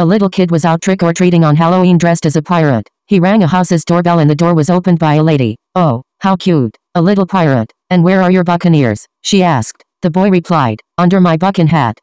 A little kid was out trick-or-treating on Halloween dressed as a pirate. He rang a house's doorbell and the door was opened by a lady. Oh, how cute. A little pirate. And where are your buccaneers? She asked. The boy replied, under my buccan hat.